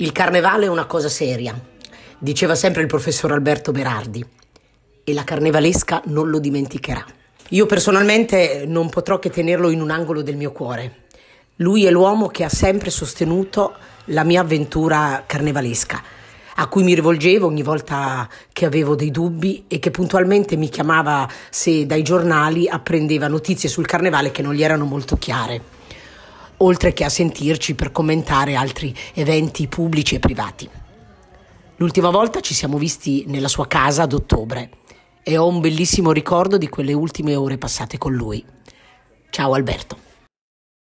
Il carnevale è una cosa seria, diceva sempre il professor Alberto Berardi, e la carnevalesca non lo dimenticherà. Io personalmente non potrò che tenerlo in un angolo del mio cuore. Lui è l'uomo che ha sempre sostenuto la mia avventura carnevalesca, a cui mi rivolgevo ogni volta che avevo dei dubbi e che puntualmente mi chiamava se dai giornali apprendeva notizie sul carnevale che non gli erano molto chiare oltre che a sentirci per commentare altri eventi pubblici e privati. L'ultima volta ci siamo visti nella sua casa ad ottobre e ho un bellissimo ricordo di quelle ultime ore passate con lui. Ciao Alberto.